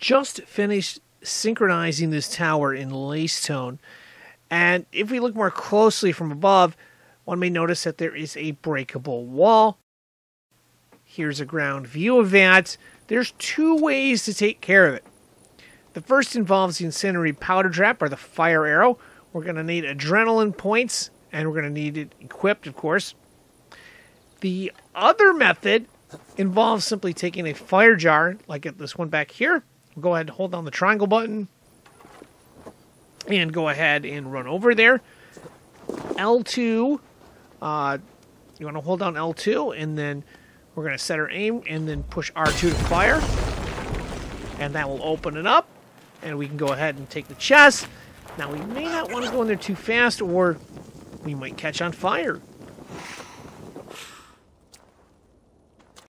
just finished synchronizing this tower in Lacestone. And if we look more closely from above, one may notice that there is a breakable wall. Here's a ground view of that. There's two ways to take care of it. The first involves the incendiary powder trap or the fire arrow. We're going to need adrenaline points, and we're going to need it equipped, of course. The other method involves simply taking a fire jar, like this one back here. Go ahead and hold down the triangle button and go ahead and run over there. L2, uh, you want to hold down L2 and then we're going to set our aim and then push R2 to fire. And that will open it up and we can go ahead and take the chest. Now we may not want to go in there too fast or we might catch on fire.